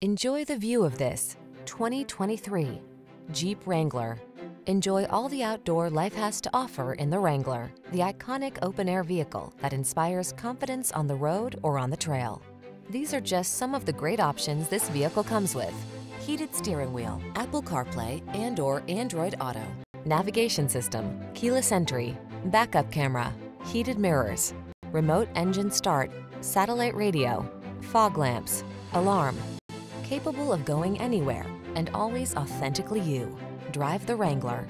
Enjoy the view of this 2023 Jeep Wrangler. Enjoy all the outdoor life has to offer in the Wrangler, the iconic open-air vehicle that inspires confidence on the road or on the trail. These are just some of the great options this vehicle comes with. Heated steering wheel, Apple CarPlay and or Android Auto, navigation system, keyless entry, backup camera, heated mirrors, remote engine start, satellite radio, fog lamps, alarm, capable of going anywhere and always authentically you. Drive the Wrangler.